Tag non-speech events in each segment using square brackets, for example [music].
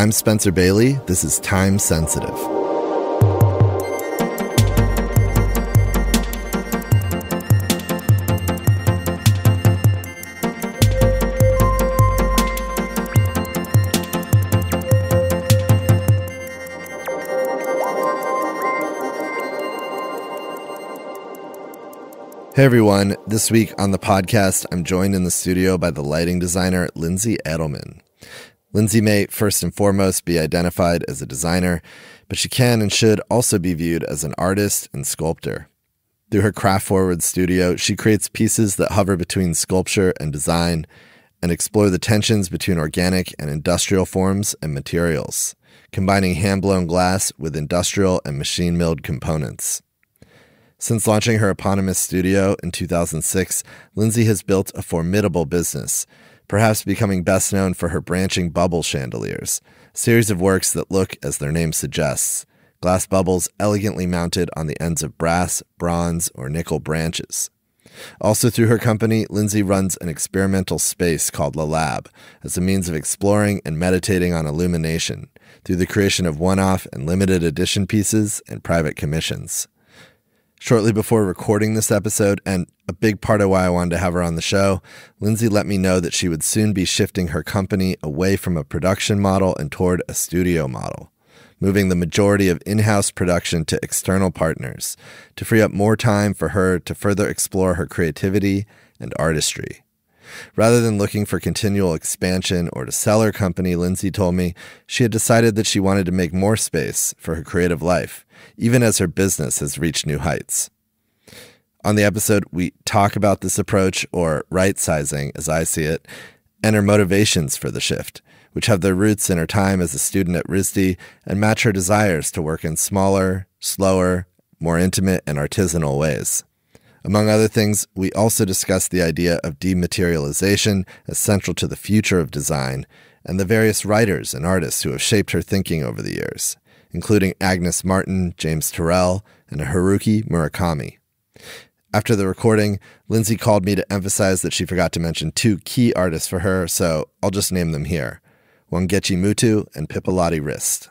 I'm Spencer Bailey. This is Time Sensitive. Hey everyone, this week on the podcast, I'm joined in the studio by the lighting designer Lindsey Adelman. Lindsey may first and foremost be identified as a designer, but she can and should also be viewed as an artist and sculptor. Through her craft forward studio, she creates pieces that hover between sculpture and design and explore the tensions between organic and industrial forms and materials, combining hand blown glass with industrial and machine milled components. Since launching her eponymous studio in 2006, Lindsey has built a formidable business, perhaps becoming best known for her branching bubble chandeliers, series of works that look as their name suggests glass bubbles elegantly mounted on the ends of brass, bronze, or nickel branches. Also, through her company, Lindsey runs an experimental space called La Lab as a means of exploring and meditating on illumination through the creation of one off and limited edition pieces and private commissions shortly before recording this episode, and a big part of why I wanted to have her on the show, Lindsey let me know that she would soon be shifting her company away from a production model and toward a studio model, moving the majority of in house production to external partners to free up more time for her to further explore her creativity and artistry. Rather than looking for continual expansion or to sell her company, Lindsey told me she had decided that she wanted to make more space for her creative life, even as her business has reached new heights. On the episode, we talk about this approach, or right sizing as I see it, and her motivations for the shift, which have their roots in her time as a student at RISD and match her desires to work in smaller, slower, more intimate, and artisanal ways. Among other things, we also discussed the idea of dematerialization as central to the future of design and the various writers and artists who have shaped her thinking over the years, including Agnes Martin, James Turrell, and Haruki Murakami. After the recording, Lindsey called me to emphasize that she forgot to mention two key artists for her, so I'll just name them here Wangechi Mutu and Pipilotti Rist.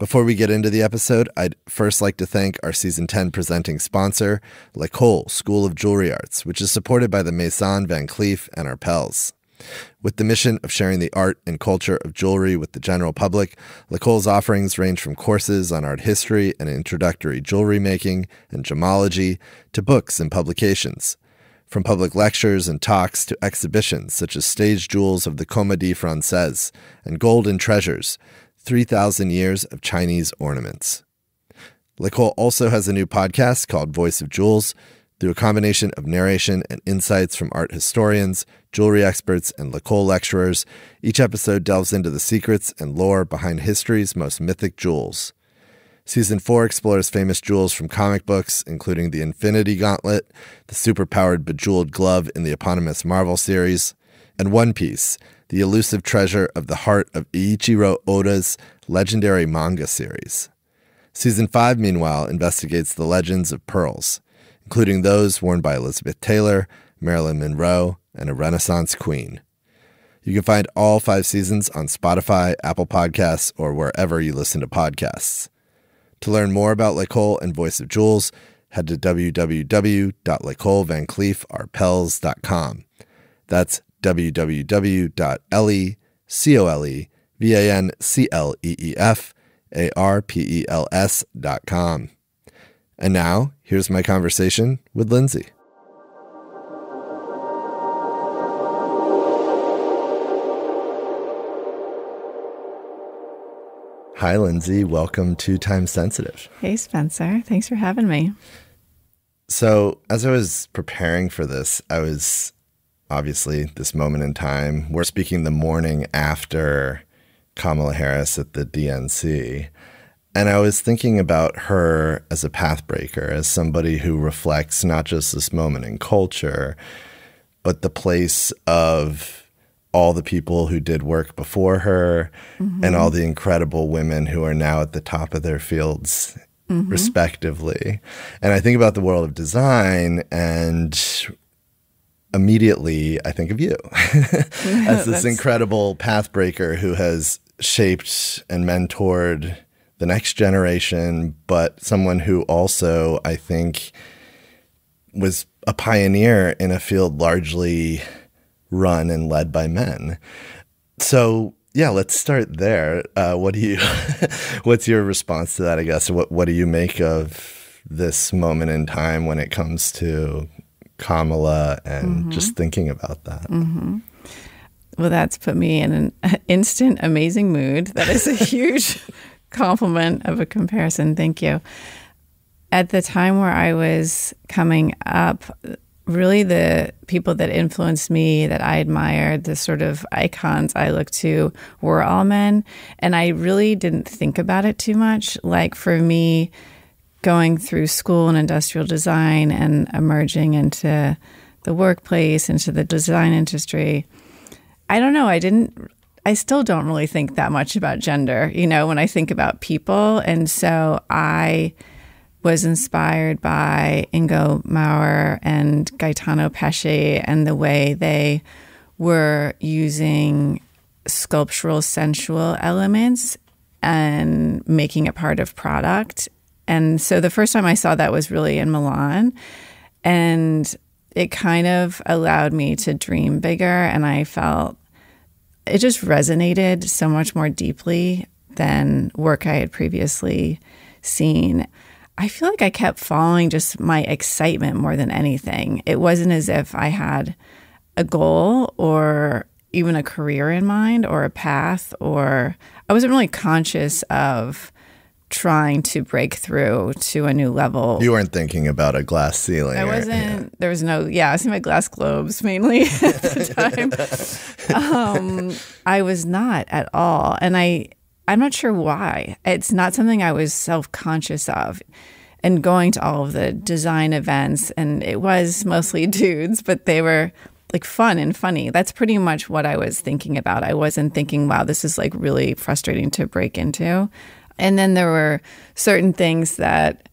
Before we get into the episode, I'd first like to thank our season 10 presenting sponsor, L'Ecole School of Jewelry Arts, which is supported by the Maison Van Cleef and Arpels. With the mission of sharing the art and culture of jewelry with the general public, L'Ecole's offerings range from courses on art history and introductory jewelry making and gemology to books and publications. From public lectures and talks to exhibitions such as Stage Jewels of the Comédie Française and Golden Treasures, 3,000 Years of Chinese Ornaments. L'Ecole also has a new podcast called Voice of Jewels. Through a combination of narration and insights from art historians, jewelry experts, and L'Ecole lecturers, each episode delves into the secrets and lore behind history's most mythic jewels. Season 4 explores famous jewels from comic books, including the Infinity Gauntlet, the superpowered bejeweled glove in the eponymous Marvel series, and One Piece, the elusive treasure of the heart of Eiichiro Oda's legendary manga series. Season 5, meanwhile, investigates the legends of pearls, including those worn by Elizabeth Taylor, Marilyn Monroe, and a Renaissance queen. You can find all five seasons on Spotify, Apple Podcasts, or wherever you listen to podcasts. To learn more about L'Ecole and Voice of Jewels, head to www.l'ecolevancleefarpels.com. That's www.lecolevancleefarpels.com. And now, here's my conversation with Lindsey. Hi, Lindsey. Welcome to Time Sensitive. Hey, Spencer. Thanks for having me. So, as I was preparing for this, I was obviously this moment in time. We're speaking the morning after Kamala Harris at the DNC. And I was thinking about her as a pathbreaker, as somebody who reflects not just this moment in culture, but the place of all the people who did work before her mm-hmm. and all the incredible women who are now at the top of their fields, mm-hmm. respectively. And I think about the world of design and immediately I think of you [laughs] as this incredible pathbreaker who has shaped and mentored the next generation, but someone who also, I think, was a pioneer in a field largely run and led by men. So, yeah, let's start there. Uh, what do you, [laughs] what's your response to that? I guess what what do you make of this moment in time when it comes to Kamala and mm-hmm. just thinking about that? Mm-hmm. Well, that's put me in an [laughs] instant amazing mood. That is a [laughs] huge compliment of a comparison. Thank you. At the time where I was coming up, really the people that influenced me that I admired, the sort of icons I looked to were all men. And I really didn't think about it too much. Like for me, going through school and industrial design and emerging into the workplace, into the design industry, I don't know. I didn't, I still don't really think that much about gender, you know, when I think about people. And so I, was inspired by Ingo Maurer and Gaetano Pesce and the way they were using sculptural sensual elements and making it part of product. And so the first time I saw that was really in Milan. And it kind of allowed me to dream bigger. And I felt it just resonated so much more deeply than work I had previously seen. I feel like I kept following just my excitement more than anything. It wasn't as if I had a goal or even a career in mind or a path, or I wasn't really conscious of trying to break through to a new level. You weren't thinking about a glass ceiling. I wasn't. Or, yeah. There was no. Yeah, I was thinking about glass globes mainly [laughs] at the time. um, I was not at all, and I I'm not sure why. It's not something I was self conscious of. And going to all of the design events, and it was mostly [laughs] dudes, but they were like fun and funny. That's pretty much what I was thinking about. I wasn't thinking, wow, this is like really frustrating to break into. And then there were certain things that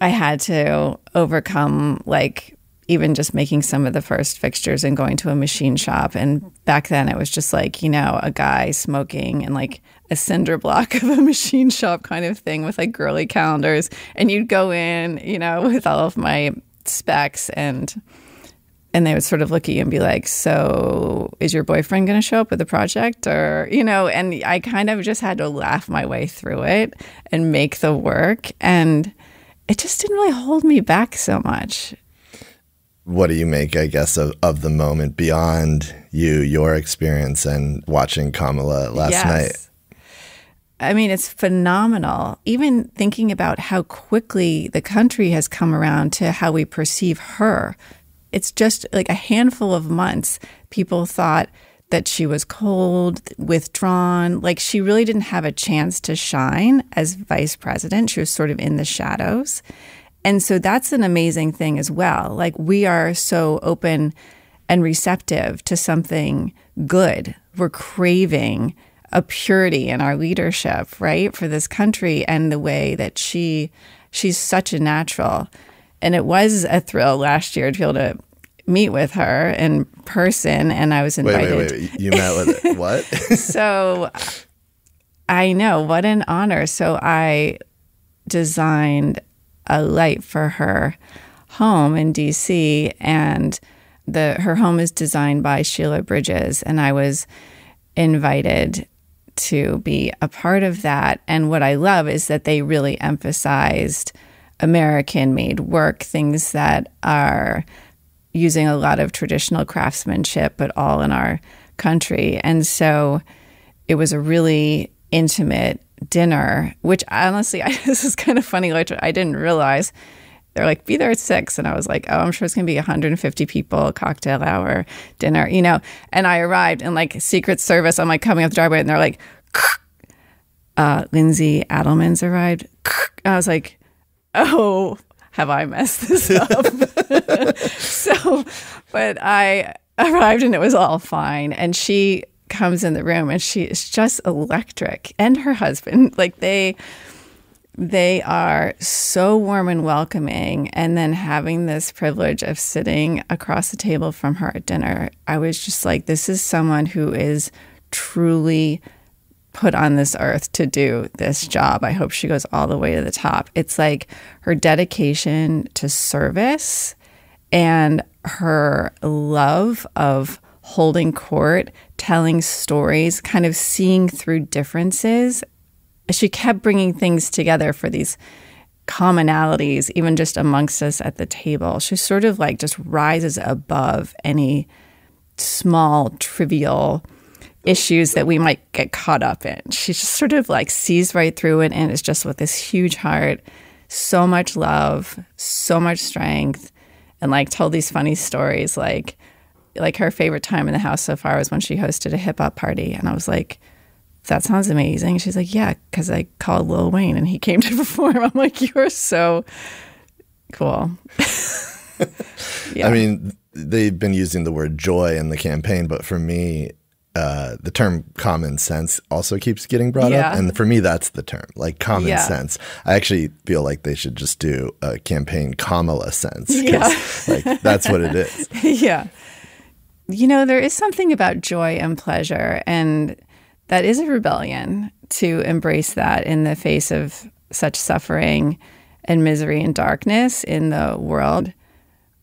I had to overcome, like even just making some of the first fixtures and going to a machine shop. And back then it was just like, you know, a guy smoking and like a cinder block [laughs] of a machine shop kind of thing with like girly calendars. And you'd go in, you know, with all of my specs and and they would sort of look at you and be like, "So, is your boyfriend going to show up with a project or, you know, and I kind of just had to laugh my way through it and make the work and it just didn't really hold me back so much what do you make, I guess, of, of the moment beyond you, your experience, and watching Kamala last yes. night? I mean, it's phenomenal. Even thinking about how quickly the country has come around to how we perceive her. It's just like a handful of months, people thought that she was cold, withdrawn. Like she really didn't have a chance to shine as vice president. She was sort of in the shadows. And so that's an amazing thing as well. Like we are so open and receptive to something good. We're craving a purity in our leadership, right? For this country and the way that she she's such a natural. And it was a thrill last year to be able to meet with her in person and I was invited. Wait, wait, wait. You met with [laughs] what? so I know, what an honor. So I designed a light for her home in DC and the her home is designed by Sheila Bridges and I was invited to be a part of that and what I love is that they really emphasized American made work things that are using a lot of traditional craftsmanship but all in our country and so it was a really intimate dinner, which honestly, [laughs] I, this is kind of funny. Like I didn't realize they're like, be there at six. And I was like, oh, I'm sure it's going to be 150 people, cocktail hour, dinner, you know. And I arrived and like Secret Service, I'm like coming up the driveway and they're like, uh, Lindsey Adelman's arrived. I was like, oh, have I messed this [laughs] up? [laughs] so, but I arrived and it was all fine. And she comes in the room and she is just electric and her husband [laughs] like they they are so warm and welcoming and then having this privilege of sitting across the table from her at dinner i was just like this is someone who is truly put on this earth to do this job. I hope she goes all the way to the top. It's like her dedication to service and her love of holding court, telling stories, kind of seeing through differences. She kept bringing things together for these commonalities, even just amongst us at the table. She sort of like just rises above any small, trivial issues that we might get caught up in. She just sort of like sees right through it and is just with this huge heart, so much love, so much strength, and like told these funny stories. Like, like her favorite time in the house so far was when she hosted a hip hop party, and I was like, "That sounds amazing." She's like, "Yeah," because I called Lil Wayne and he came to [laughs] perform. I'm like, "You're so cool." [laughs] yeah. I mean, they've been using the word joy in the campaign, but for me, uh, the term common sense also keeps getting brought yeah. up. And for me, that's the term, like common yeah. sense. I actually feel like they should just do a campaign Kamala sense. Yeah. like that's what it is. [laughs] yeah. You know, there is something about joy and pleasure, and that is a rebellion to embrace that in the face of such suffering and misery and darkness in the world.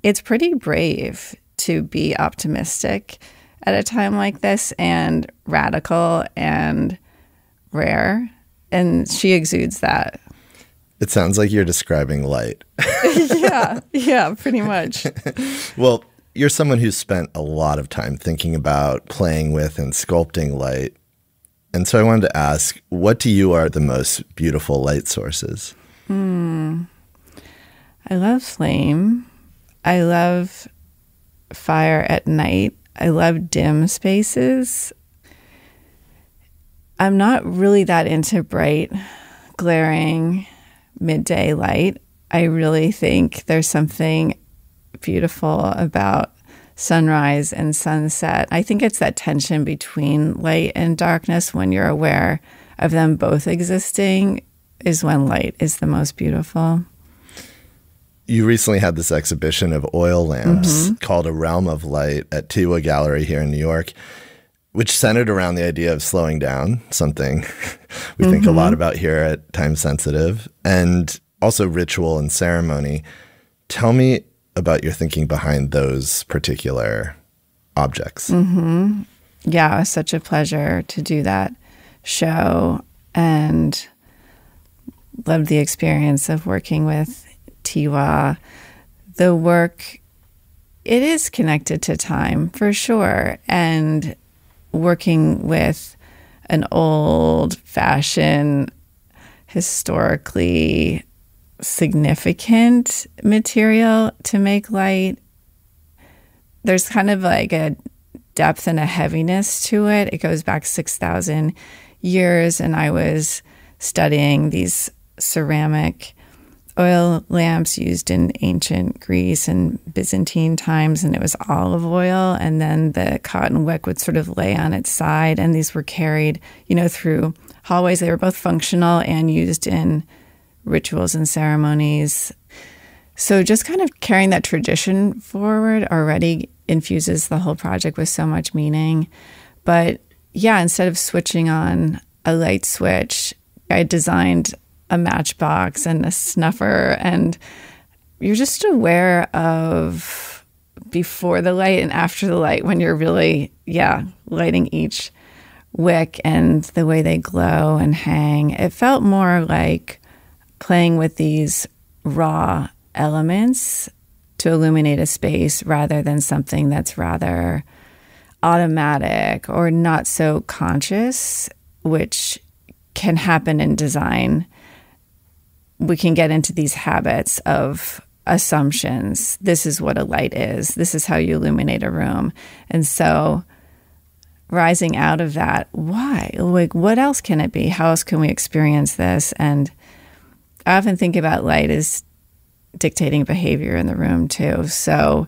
It's pretty brave to be optimistic at a time like this and radical and rare. And she exudes that. It sounds like you're describing light. [laughs] [laughs] yeah, yeah, pretty much. well, you're someone who's spent a lot of time thinking about playing with and sculpting light. And so I wanted to ask, what to you are the most beautiful light sources? Hmm. I love flame. I love fire at night. I love dim spaces. I'm not really that into bright, glaring midday light. I really think there's something beautiful about sunrise and sunset. I think it's that tension between light and darkness when you're aware of them both existing is when light is the most beautiful you recently had this exhibition of oil lamps mm-hmm. called A Realm of Light at Tiwa Gallery here in New York, which centered around the idea of slowing down, something [laughs] we mm-hmm. think a lot mm-hmm. about here at Time Sensitive, and also ritual and ceremony. Tell me about your thinking behind those particular objects. Mm-hmm. Yeah, it was such a pleasure to do that show and loved the experience of working with Tiwa, the work, it is connected to time for sure. And working with an old fashioned, historically significant material to make light, there's kind of like a depth and a heaviness to it. It goes back 6,000 years, and I was studying these ceramic oil lamps used in ancient Greece and Byzantine times, and it was olive oil. And then the cotton wick would sort of lay on its side, and these were carried, you know, through hallways. They were both functional and used in rituals and ceremonies. So just kind of carrying that tradition forward already infuses the whole project with so much meaning. But yeah, instead of switching on a light switch, I designed a matchbox and a snuffer and you're just aware of before the light and after the light when you're really yeah lighting each wick and the way they glow and hang. It felt more like playing with these raw elements to illuminate a space rather than something that's rather automatic or not so conscious which can happen in design we can get into these habits of assumptions. This is what a light is. This is how you illuminate a room. And so rising out of that, why? Like what else can it be? How else can we experience this? And I often think about light as dictating behavior in the room too. So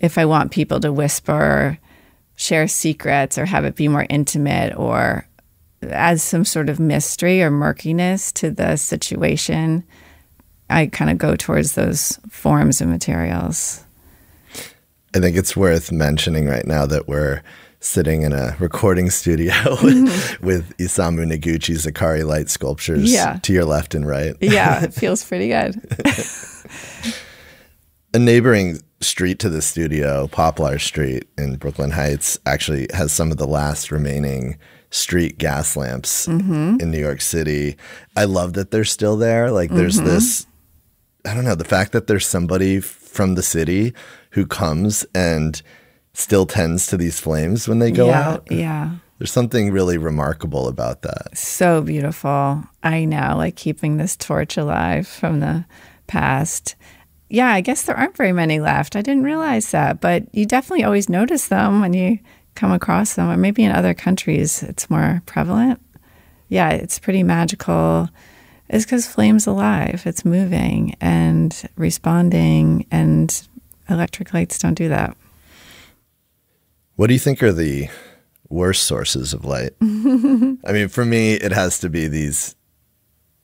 if I want people to whisper, share secrets or have it be more intimate or as some sort of mystery or murkiness to the situation, I kind of go towards those forms and materials. I think it's worth mentioning right now that we're sitting in a recording studio [laughs] with, mm-hmm. with Isamu Noguchi's Akari light sculptures Yeah. to your left and right. Yeah, it [laughs] feels pretty good. A neighboring street to the studio, Poplar Street in Brooklyn Heights, actually has some of the last remaining street gas lamps mm-hmm. in New York City. I love that they're still there. Like, there's mm-hmm. this, I don't know, the fact that there's somebody from the city who comes and still tends to these flames when they go yeah, out. yeah. There's something really remarkable about that. So beautiful. I know, like keeping this torch alive from the past. Yeah, I guess there aren't very many left. I didn't realize that, but you definitely always notice them when you come across them, or maybe in other countries it's more prevalent. Yeah, it's pretty magical. It's because flame's alive, it's moving and responding, and electric lights don't do that. What do you think are the worst sources of light? [laughs] I mean, for me, it has to be these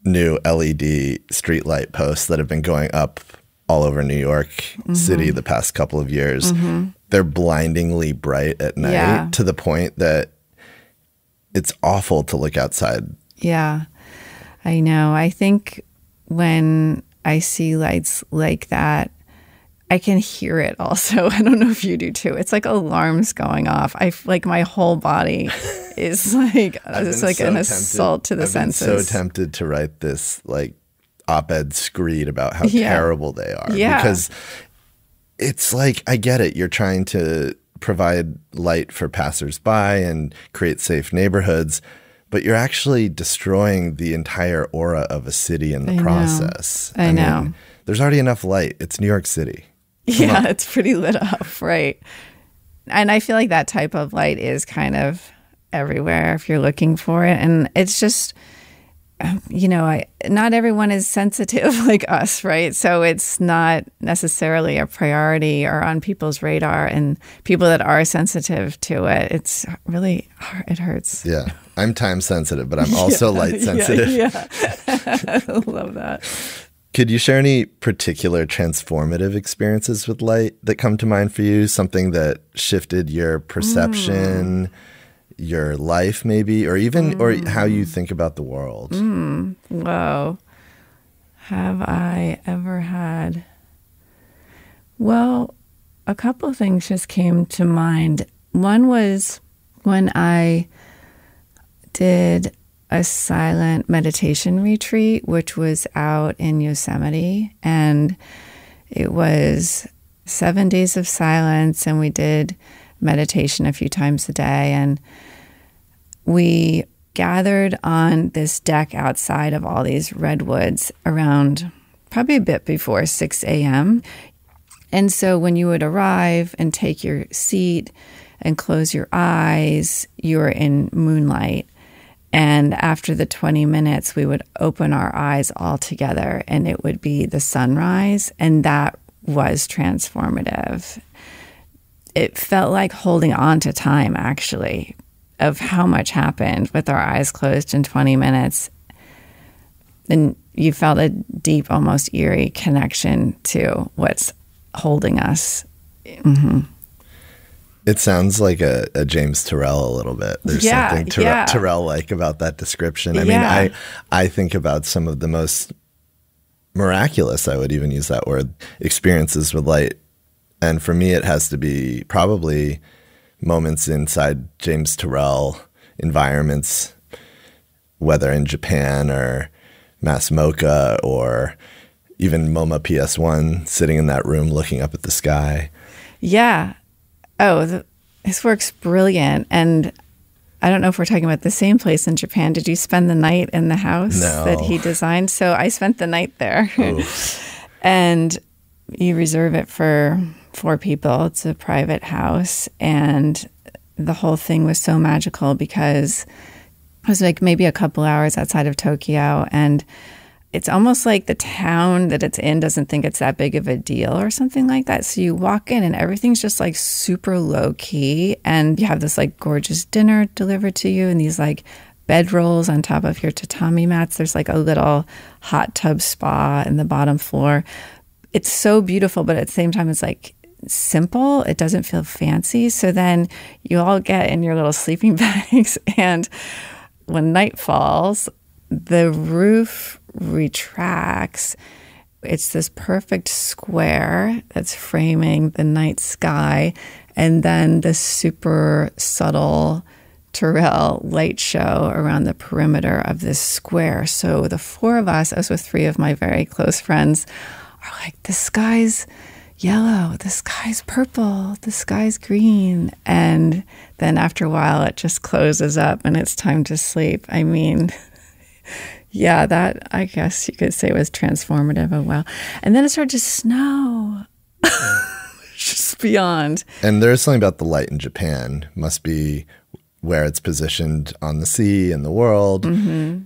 new LED street light posts that have been going up all over New York Mm-hmm. City the past couple of years. They're blindingly bright at night Yeah. to the point that it's awful to look outside. Yeah, I know. I think when I see lights like that, I can hear it also. [laughs] I don't know if you do too. It's like alarms going off. I like my whole body [laughs] is like it's like so an tempted- assault to the I've senses. so tempted to write this like op-ed screed about how Yeah. terrible they are Yeah. because it's like I get it. You're trying to provide light for passersby and create safe neighborhoods, but you're actually destroying the entire aura of a city in the I know. process. I know. there's already enough light. It's New York City. yeah, it's pretty lit up, right? And I feel like that type of light is kind of everywhere if you're looking for it. And it's just, you know, I, not everyone is sensitive [laughs] like us, right? So it's not necessarily a priority or on people's radar. And people that are sensitive to it, it's really, hard- it hurts. Yeah. I'm time sensitive, but I'm [laughs] also light [laughs] sensitive. Yeah, yeah. I love that. Could you share any particular transformative experiences with light that come to mind for you? Something that shifted your perception, hmm. Your life, maybe, or even or mm. how you think about the world? Mm. Whoa. Have I ever had? Well, a couple of things just came to mind. One was when I did a silent meditation retreat, which was out in Yosemite. And it was seven days of silence, and we did meditation a few times a day. And we gathered on this deck outside of all these redwoods around probably a bit before 6 a.m. And so when you would arrive and take your seat and close your eyes, you were in moonlight. And after the 20 minutes, we would open our eyes all together and it would be the sunrise. And that was transformative. It felt like holding on to time, actually, of how much happened with our eyes closed in 20 minutes. And you felt a deep, almost eerie connection to what's holding us. Mm-hmm. It sounds like a, a James Turrell a little bit. There's Yeah, something Turrell, yeah. Turrell like about that description. I Yeah. mean, I I think about some of the most miraculous, I would even use that word, experiences with light. And for me, it has to be probably moments inside James Turrell environments, whether in Japan or Masamoka or even MoMA PS1, sitting in that room looking up at the sky. Yeah. Oh, the, his work's brilliant. And I don't know if we're talking about the same place in Japan. Did you spend the night in the house No. that he designed? So I spent the night there. [laughs] and you reserve it for four people. It's a private house. And the whole thing was so magical because it was like maybe a couple hours outside of Tokyo. And it's almost like the town that it's in doesn't think it's that big of a deal or something like that. So you walk in and everything's just like super low key. And you have this like gorgeous dinner delivered to you and these like bedrolls on top of your tatami mats. There's like a little hot tub spa in the bottom floor. It's so beautiful, but at the same time, it's like simple. It doesn't feel fancy. So then you all get in your little sleeping [laughs] bags, and when night falls, the roof retracts. It's this perfect square that's framing the night sky, and then the super subtle Turrell light show around the perimeter of this square. So the four of us, as with three of my very close friends, are like, the sky's yellow, the sky's purple, the sky's green. And then after a while, it just closes up and it's time to sleep. I mean, [laughs] yeah, that I guess you could say was transformative. Oh, well. And then it started to snow. [laughs] just beyond. And there's something about the light in Japan, must be where it's positioned on the sea and the world. Mm-hmm.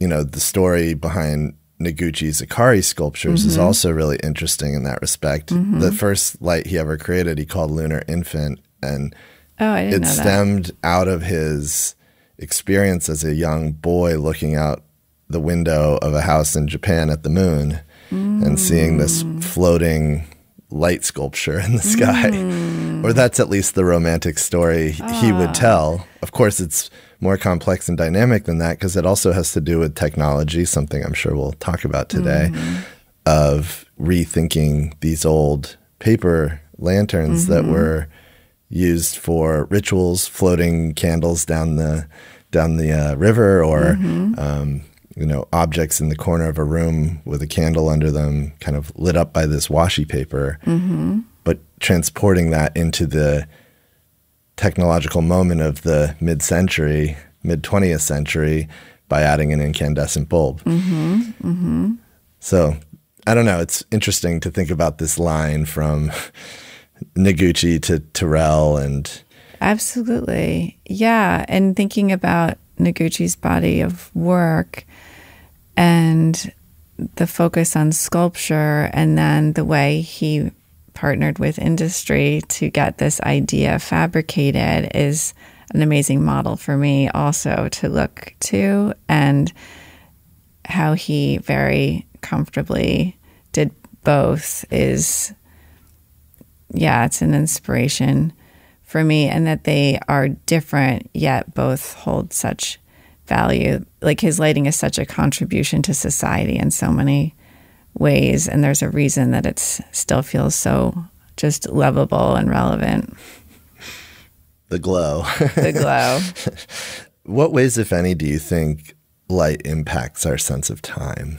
You know, the story behind Noguchi's Akari sculptures mm-hmm. is also really interesting in that respect. Mm-hmm. The first light he ever created, he called Lunar Infant, and oh, it stemmed out of his experience as a young boy looking out the window of a house in Japan at the moon mm. and seeing this mm. floating light sculpture in the sky. Mm. Or that's at least the romantic story he would ah. tell. Of course, it's more complex and dynamic than that because it also has to do with technology, something I'm sure we'll talk about today, mm-hmm. of rethinking these old paper lanterns mm-hmm. that were used for rituals, floating candles down the down the uh, river, or mm-hmm. um, you know objects in the corner of a room with a candle under them, kind of lit up by this washi paper. Mm-hmm. But transporting that into the technological moment of the mid century, mid 20th century, by adding an incandescent bulb. Mm-hmm, mm-hmm. So I don't know. It's interesting to think about this line from [laughs] Noguchi to Turrell and. Absolutely. Yeah. And thinking about Noguchi's body of work and the focus on sculpture and then the way he partnered with industry to get this idea fabricated is an amazing model for me also to look to and how he very comfortably did both is yeah it's an inspiration for me and that they are different yet both hold such value. Like his lighting is such a contribution to society in so many ways. And there's a reason that it still feels so just lovable and relevant. The glow. the glow. [laughs] what ways, if any, do you think light impacts our sense of time?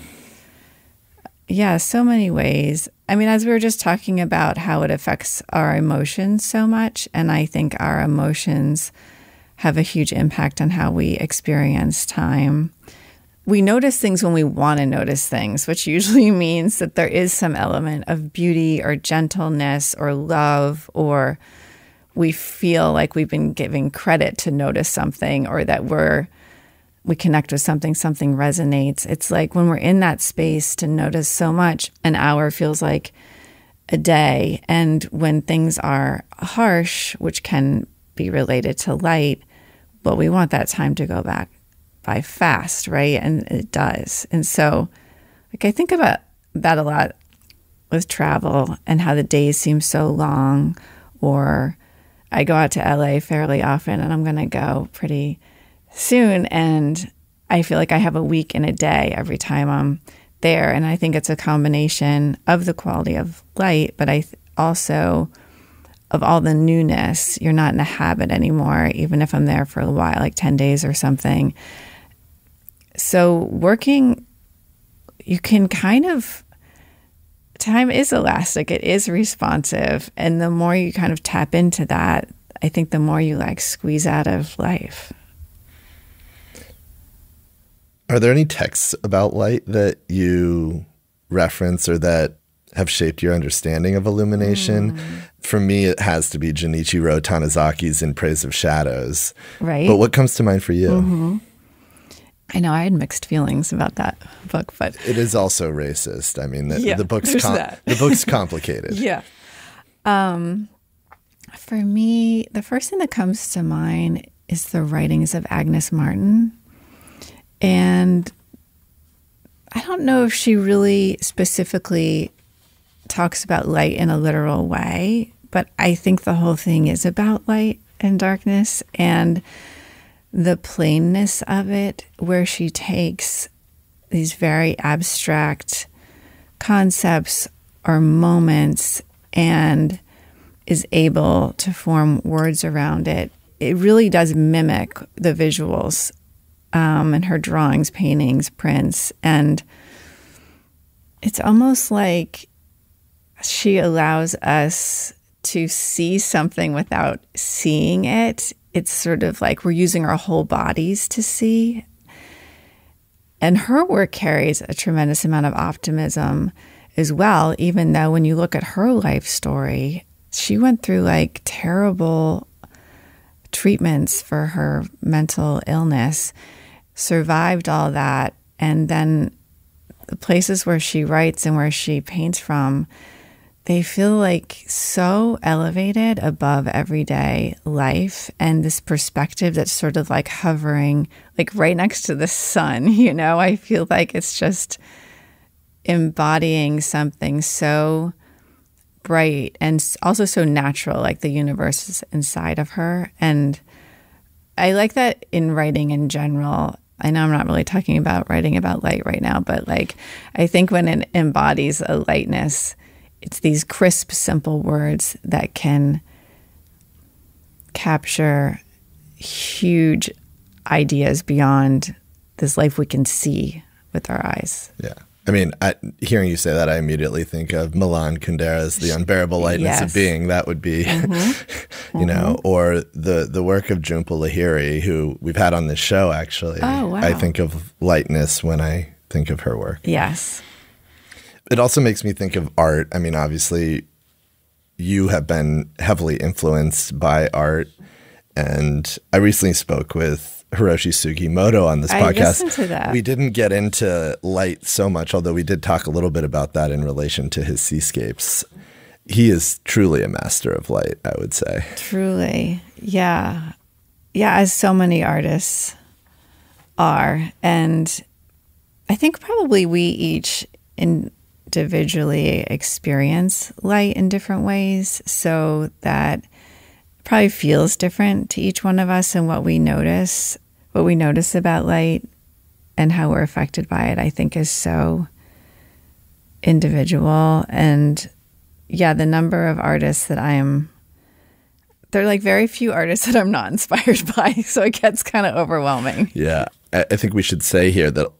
Yeah, so many ways. I mean, as we were just talking about how it affects our emotions so much, and I think our emotions have a huge impact on how we experience time we notice things when we want to notice things, which usually [laughs] means that there is some element of beauty or gentleness or love, or we feel like we've been giving credit to notice something or that we're we connect with something, something resonates. It's like when we're in that space to notice so much, an hour feels like a day. And when things are harsh, which can be related to light, well, we want that time to go back by fast, right? And it does. And so, like, I think about that a lot with travel and how the days seem so long. Or I go out to LA fairly often and I'm going to go pretty soon. And I feel like I have a week and a day every time I'm there. And I think it's a combination of the quality of light, but I also of all the newness. You're not in a habit anymore, even if I'm there for a while, like 10 days or something. So, working, you can kind of, time is elastic, it is responsive. And the more you kind of tap into that, I think the more you like squeeze out of life. Are there any texts about light that you reference or that have shaped your understanding of illumination? Mm. For me, it has to be Junichiro Tanizaki's In Praise of Shadows. Right. But what comes to mind for you? Mm-hmm. I know I had mixed feelings about that book, but it is also racist. I mean, the, yeah, the book's the book's complicated. [laughs] yeah. Um, for me, the first thing that comes to mind is the writings of Agnes Martin, and I don't know if she really specifically talks about light in a literal way, but I think the whole thing is about light and darkness and the plainness of it, where she takes these very abstract concepts or moments and is able to form words around it. It really does mimic the visuals um, and her drawings, paintings, prints. And it's almost like she allows us to see something without seeing it. It's sort of like we're using our whole bodies to see. And her work carries a tremendous amount of optimism as well, even though when you look at her life story, she went through like terrible treatments for her mental illness, survived all that, and then the places where she writes and where she paints from, they feel like so elevated above everyday life and this perspective that's sort of like hovering like right next to the sun, [laughs] you know? I feel like it's just embodying something so bright and also so natural, like the universe is inside of her. And I like that in writing in general. I know I'm not really talking about writing about light right now, but like I think when it embodies a lightness, it's these crisp, simple words that can capture huge ideas beyond this life we can see with our eyes. Yeah. I mean, I, hearing you say that, I immediately think of Milan Kundera's "The Unbearable Lightness yes. of Being." That would be, mm-hmm. [laughs] you know, mm-hmm. or the the work of Jhumpa Lahiri, who we've had on this show. Actually, oh, wow. I think of lightness when I think of her work. Yes, it also makes me think of art. I mean, obviously, you have been heavily influenced by art, and I recently spoke with Hiroshi Sugimoto on this I podcast. To that. We didn't get into light so much, although we did talk a little bit about that in relation to his seascapes. He is truly a master of light, I would say. Truly. Yeah. Yeah, as so many artists are. And I think probably we each individually experience light in different ways so that probably feels different to each one of us and what we notice, what we notice about light and how we're affected by it, I think is so individual. And yeah, the number of artists that I am, there are like very few artists [laughs] that I'm not inspired by. So it gets kind of overwhelming. Yeah. I think we should say here that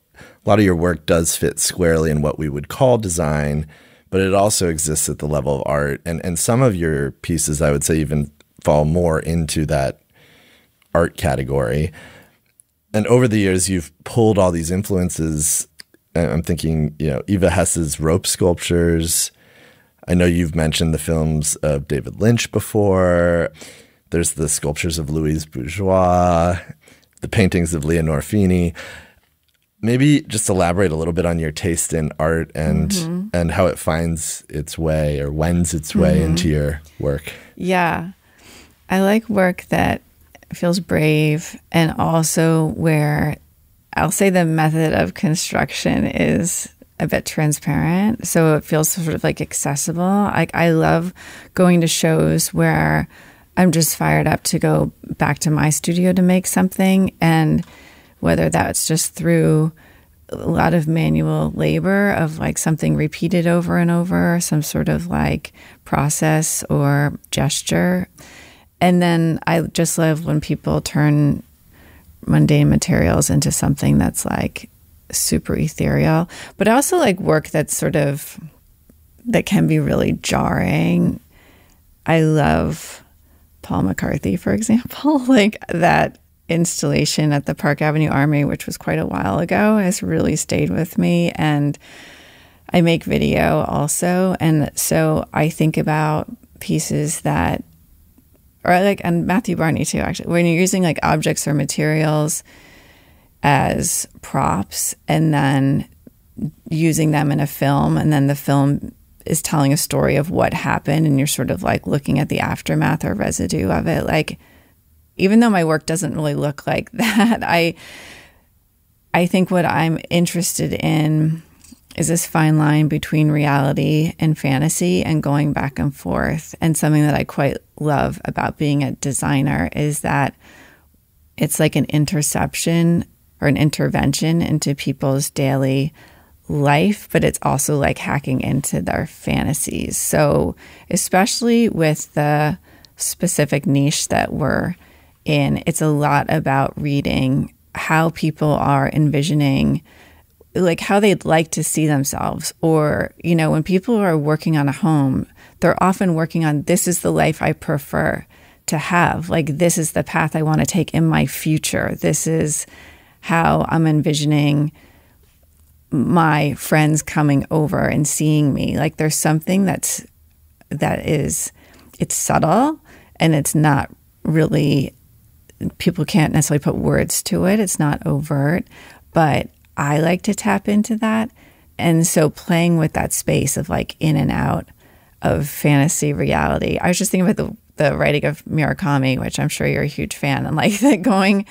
a lot of your work does fit squarely in what we would call design, but it also exists at the level of art. And, and some of your pieces, I would say, even fall more into that art category. And over the years, you've pulled all these influences. I'm thinking, you know, Eva Hesse's rope sculptures. I know you've mentioned the films of David Lynch before. There's the sculptures of Louise Bourgeois, the paintings of Leonor Fini. Maybe just elaborate a little bit on your taste in art and mm-hmm. and how it finds its way or wends its way mm-hmm. into your work. Yeah. I like work that feels brave and also where I'll say the method of construction is a bit transparent. So it feels sort of like accessible. Like I love going to shows where I'm just fired up to go back to my studio to make something. And whether that's just through a lot of manual labor of like something repeated over and over, some sort of like process or gesture and then I just love when people turn mundane materials into something that's like super ethereal. But I also like work that's sort of that can be really jarring. I love Paul McCarthy, for example. [laughs] like that installation at the Park Avenue Armory, which was quite a while ago, has really stayed with me. And I make video also. And so I think about pieces that or like and Matthew Barney too actually when you're using like objects or materials as props and then using them in a film and then the film is telling a story of what happened and you're sort of like looking at the aftermath or residue of it like even though my work doesn't really look like [laughs] that I I think what I'm interested in is this fine line between reality and fantasy and going back and forth. And something that I quite love about being a designer is that it's like an interception or an intervention into people's daily life, but it's also like hacking into their fantasies. So, especially with the specific niche that we're it's a lot about reading how people are envisioning like how they'd like to see themselves. Or you know when people are working on a home they're often working on this is the life i prefer to have. Like this is the path i want to take in my future. This is how i'm envisioning my friends coming over and seeing me. Like there's something that's that is it's subtle and it's not really people can't necessarily put words to it it's not overt but i like to tap into that and so playing with that space of like in and out of fantasy reality i was just thinking about the the writing of murakami which i'm sure you're a huge fan and like [laughs] that going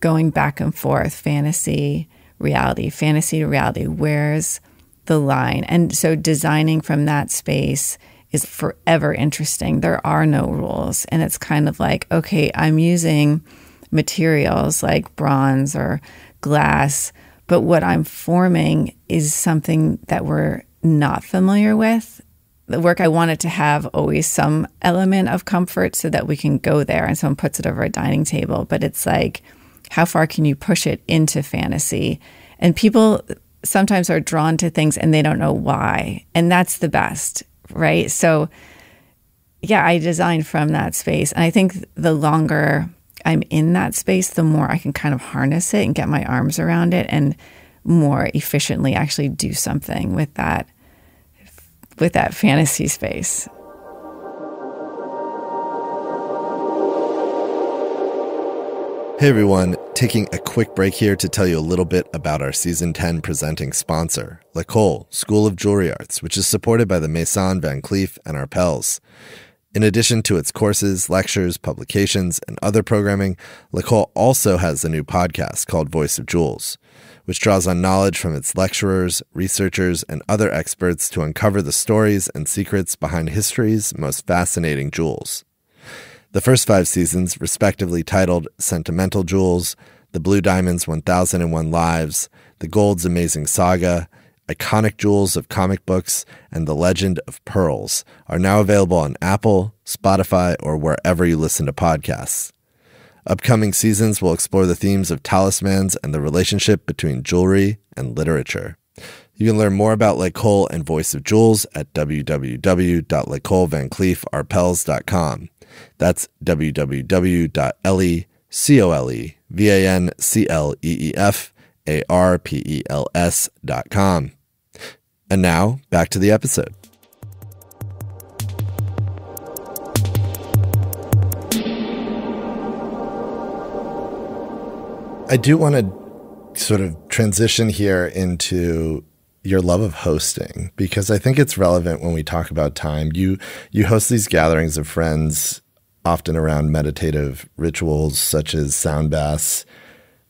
going back and forth fantasy reality, fantasy to reality. Where's the line? And so designing from that space is forever interesting. There are no rules. And it's kind of like, okay, I'm using materials like bronze or glass, but what I'm forming is something that we're not familiar with. The work I wanted to have always some element of comfort so that we can go there and someone puts it over a dining table. But it's like, how far can you push it into fantasy? And people sometimes are drawn to things and they don't know why. And that's the best, right? So, yeah, I design from that space. And I think the longer I'm in that space, the more I can kind of harness it and get my arms around it and more efficiently actually do something with that with that fantasy space. Hey everyone, taking a quick break here to tell you a little bit about our season 10 presenting sponsor, L'Ecole School of Jewelry Arts, which is supported by the Maison Van Cleef and Arpels. In addition to its courses, lectures, publications, and other programming, L'Ecole also has a new podcast called Voice of Jewels, which draws on knowledge from its lecturers, researchers, and other experts to uncover the stories and secrets behind history's most fascinating jewels. The first five seasons, respectively titled Sentimental Jewels, The Blue Diamond's 1001 Lives, The Gold's Amazing Saga, Iconic Jewels of Comic Books, and The Legend of Pearls, are now available on Apple, Spotify, or wherever you listen to podcasts. Upcoming seasons will explore the themes of talismans and the relationship between jewelry and literature. You can learn more about L'Ecole and Voice of Jewels at www.lecolevancleefarpels.com. That's www.lecolevancleefarpels.com. And now, back to the episode. I do want to sort of transition here into your love of hosting because I think it's relevant when we talk about time. You you host these gatherings of friends often around meditative rituals such as sound baths.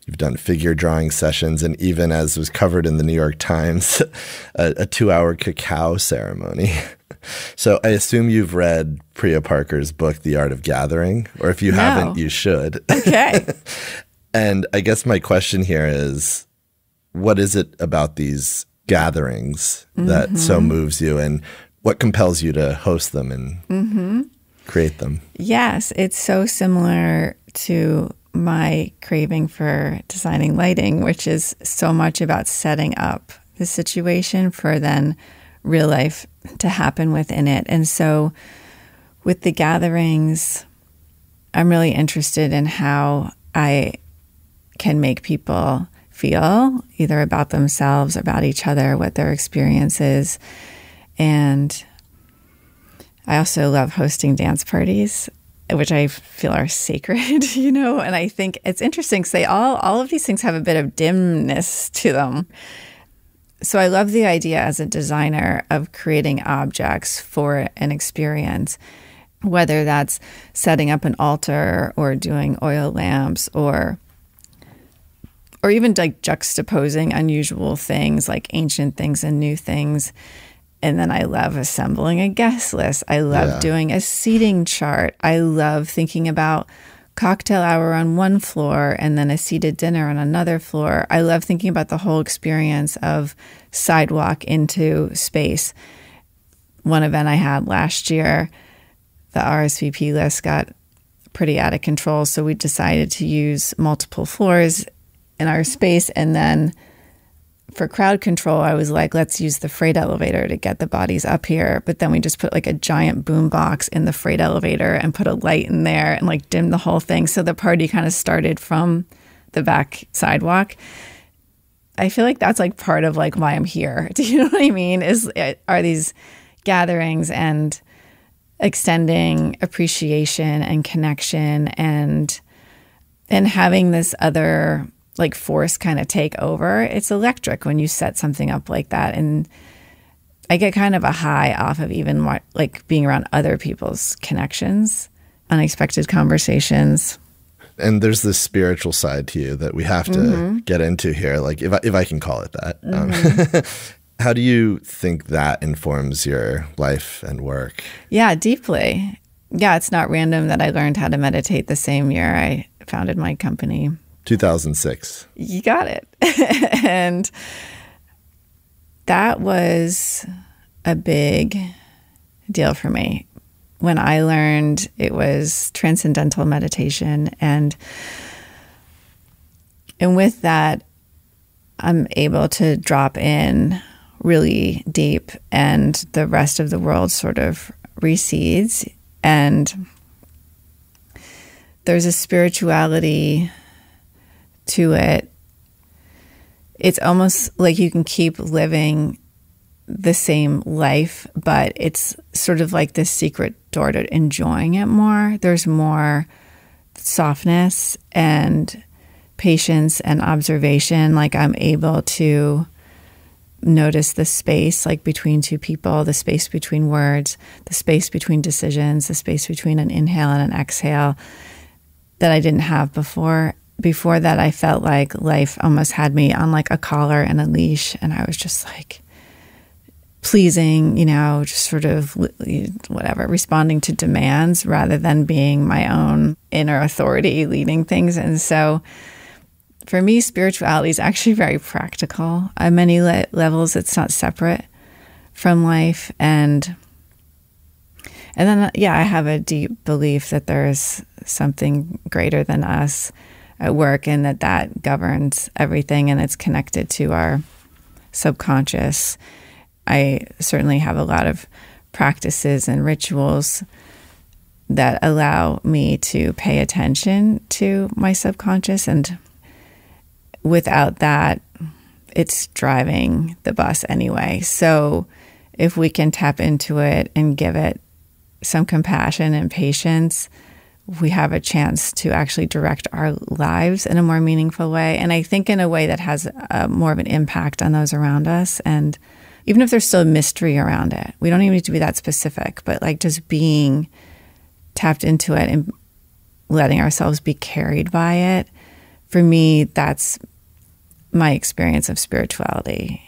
You've done figure drawing sessions, and even as was covered in the New York Times, [laughs] a, a two hour cacao ceremony. [laughs] so I assume you've read Priya Parker's book, The Art of Gathering, or if you no. haven't, you should. Okay. [laughs] and I guess my question here is what is it about these gatherings that mm-hmm. so moves you and what compels you to host them and mm-hmm. Create them? Yes, it's so similar to my craving for designing lighting, which is so much about setting up the situation for then real life to happen within it. And so with the gatherings, I'm really interested in how I can make people feel, either about themselves, about each other, what their experience is. And I also love hosting dance parties, which I feel are [laughs] sacred, you know. And I think it's interesting because they all all of these things have a bit of dimness to them. So I love the idea as a designer of creating objects for an experience, whether that's setting up an altar or doing oil lamps or or even like juxtaposing unusual things like ancient things and new things. And then I love assembling a guest list. I love Yeah. doing a seating chart. I love thinking about cocktail hour on one floor and then a seated dinner on another floor. I love thinking about the whole experience of sidewalk into space. One event I had last year, the RSVP list got pretty out of control. So we decided to use multiple floors in our space. And then for crowd control, I was like, let's use the freight elevator to get the bodies up here. But then we just put like a giant boom box in the freight elevator and put a light in there and like dim the whole thing. So the party kind of started from the back sidewalk. I feel like that's like part of like why I'm here. [laughs] Do you know what I mean? Is uh, are these gatherings and extending appreciation and connection and and having this other like force kind of take over. It's electric when you set something up like that and I get kind of a high off of even more, like being around other people's connections, unexpected conversations. and there's this spiritual side to you that we have to Mm-hmm. get into here like if I, if I can call it that um, [laughs] how do you think that informs your life and work Yeah, deeply. Yeah, it's not random that I learned how to meditate the same year I founded my company. 2006 You got it. [laughs] and that was a big deal for me. When I learned it was transcendental meditation and and with that I'm able to drop in really deep and the rest of the world sort of recedes and there's a spirituality to it, it's almost like you can keep living the same life, but it's sort of like this secret door to enjoying it more. There's more softness and patience and observation. Like I'm able to notice the space like between two people, the space between words, the space between decisions, the space between an inhale and an exhale that I didn't have before. Before that, I felt like life almost had me on like a collar and a leash, and I was just like pleasing, you know, just sort of whatever, responding to demands rather than being my own inner authority leading things. And so for me, spirituality is actually very practical. On many le- levels, it's not separate from life. And and then, uh, yeah, I have a deep belief that there's something greater than us at work and that that governs everything and it's connected to our subconscious. I certainly have a lot of practices and rituals that allow me to pay attention to my subconscious. And without that, it's driving the bus anyway. So if we can tap into it and give it some compassion and patience, we have a chance to actually direct our lives in a more meaningful way. And I think in a way that has a, more of an impact on those around us. And even if there's still a mystery around it, we don't even need to be that specific, but like just being tapped into it and letting ourselves be carried by it. For me, that's my experience of spirituality.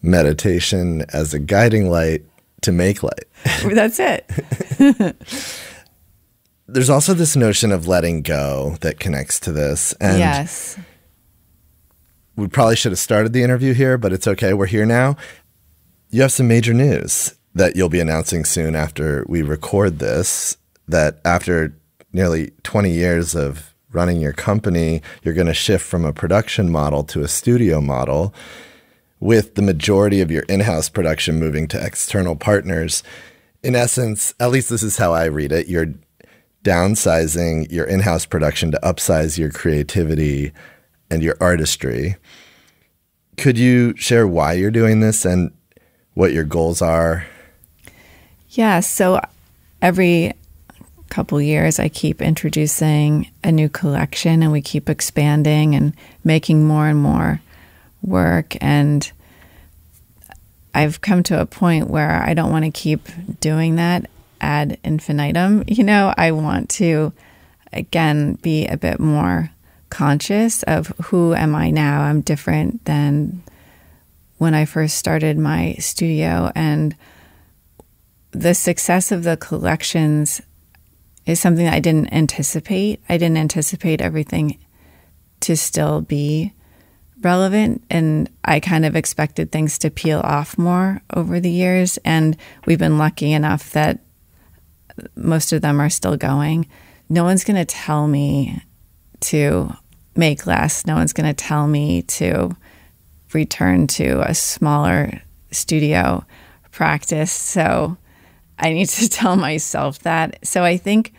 meditation as a guiding light to make light [laughs] That's it. [laughs] there's also this notion of letting go that connects to this and yes. we probably should have started the interview here, but it's okay. We're here now. You have some major news that you'll be announcing soon after we record this. That after nearly 20 years of running your company, you're going to shift from a production model to a studio model, with the majority of your in house production moving to external partners. In essence, at least this is how I read it, you're downsizing your in house production to upsize your creativity and your artistry. Could you share why you're doing this and what your goals are? Yeah. So every couple years, I keep introducing a new collection and we keep expanding and making more and more work. And I've come to a point where I don't want to keep doing that ad infinitum. You know, I want to, again, be a bit more conscious of who am I now? I'm different than when I first started my studio and the success of the collections is something I didn't anticipate. I didn't anticipate everything to still be relevant and I kind of expected things to peel off more over the years and we've been lucky enough that most of them are still going. No one's going to tell me to make less. No one's going to tell me to return to a smaller studio practice. So I need to [laughs] tell myself that. So I think,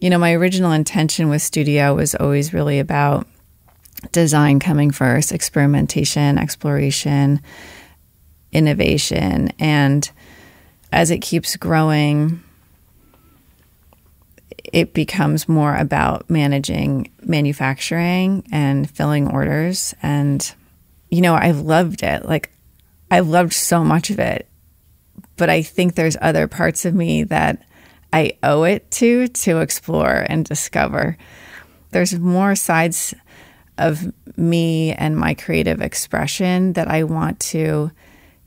you know, my original intention with studio was always really about design coming first, experimentation, exploration, innovation. And as it keeps growing, it becomes more about managing manufacturing and filling orders. And, you know, I've loved it. Like, I've loved so much of it. But I think there's other parts of me that I owe it to to explore and discover. There's more sides of me and my creative expression that I want to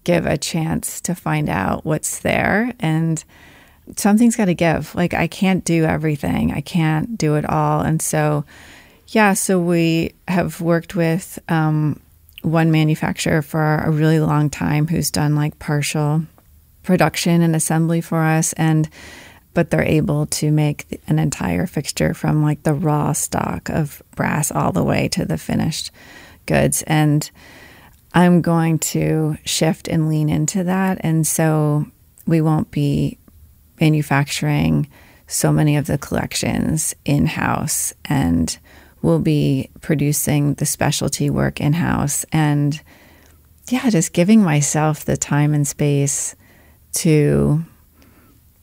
give a chance to find out what's there. And something's got to give. Like, I can't do everything, I can't do it all. And so, yeah, so we have worked with um, one manufacturer for a really long time who's done like partial production and assembly for us. And but they're able to make an entire fixture from like the raw stock of brass all the way to the finished goods. And I'm going to shift and lean into that. And so we won't be manufacturing so many of the collections in house and we'll be producing the specialty work in house. And yeah, just giving myself the time and space to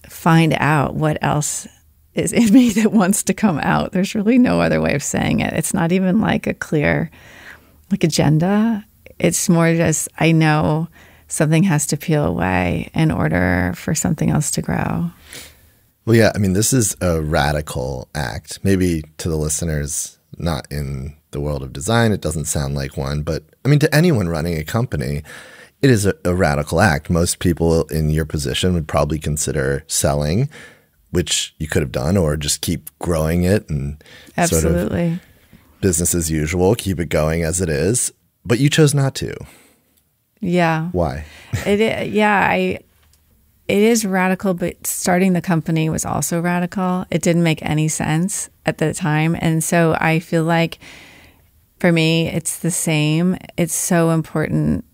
find out what else is in [laughs] me that wants to come out. There's really no other way of saying it. It's not even like a clear like agenda. It's more just I know something has to peel away in order for something else to grow. Well, yeah, I mean, this is a radical act. Maybe to the listeners not in the world of design, it doesn't sound like one, but I mean, to anyone running a company, it is a, a radical act. Most people in your position would probably consider selling, which you could have done, or just keep growing it and absolutely sort of business as usual, keep it going as it is. But you chose not to. Yeah. Why? it yeah, I it is radical, but starting the company was also radical. It didn't make any sense at the time. And so I feel like for me, it's the same. It's so important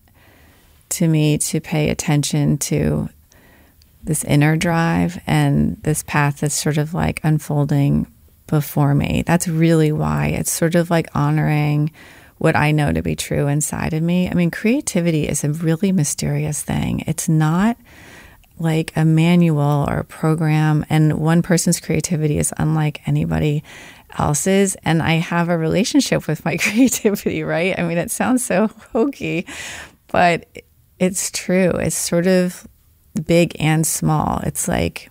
to me to pay attention to this inner drive and this path that's sort of like unfolding before me. That's really why it's sort of like honoring what I know to be true inside of me. I mean, creativity is a really mysterious thing. It's not like a manual or a program, and one person's creativity is unlike anybody else's. And I have a relationship with my [laughs] creativity, right? I mean, it sounds so hokey, but it's true. It's sort of big and small. It's like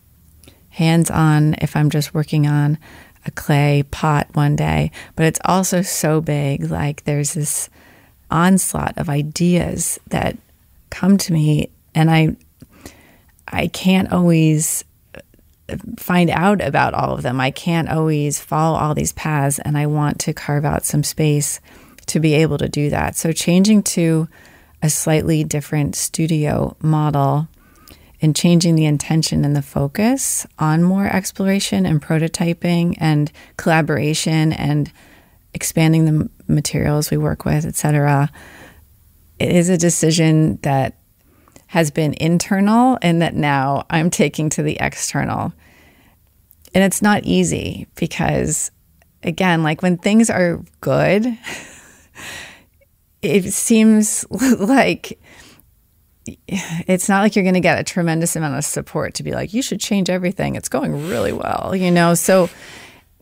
hands on if I'm just working on a clay pot one day, but it's also so big. Like there's this onslaught of ideas that come to me, and I I can't always find out about all of them. I can't always follow all these paths, and I want to carve out some space to be able to do that. So changing to a slightly different studio model and changing the intention and the focus on more exploration and prototyping and collaboration and expanding the materials we work with, etc. It is a decision that has been internal and that now I'm taking to the external. And it's not easy because, again, like when things are good, [laughs] it seems [laughs] like it's not like you're going to get a tremendous amount of support to be like, you should change everything. It's going really well, you know? So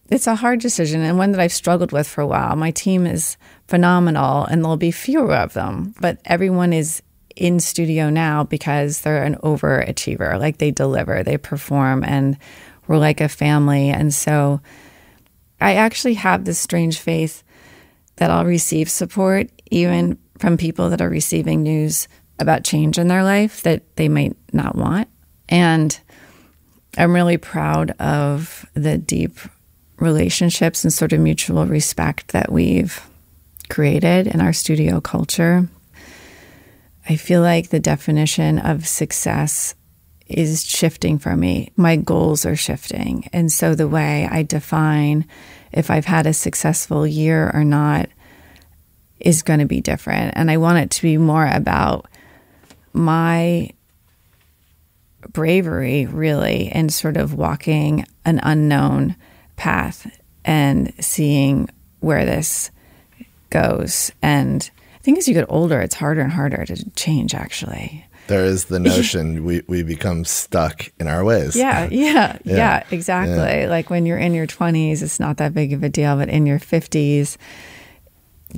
it's a hard decision and one that I've struggled with for a while. My team is phenomenal and there'll be fewer of them, but everyone is in studio now because they're an overachiever. Like they deliver, they perform, and we're like a family. And so I actually have this strange faith that I'll receive support even from people that are receiving news about change in their life that they might not want. And I'm really proud of the deep relationships and sort of mutual respect that we've created in our studio culture. I feel like the definition of success is shifting for me. My goals are shifting. And so the way I define if I've had a successful year or not is going to be different. And I want it to be more about my bravery, really, and sort of walking an unknown path and seeing where this goes. And I think as you get older, it's harder and harder to change, actually. There is the notion [laughs] we, we become stuck in our ways. Yeah, [laughs] yeah, yeah, yeah exactly. Yeah. Like when you're in your 20s, it's not that big of a deal, but in your 50s,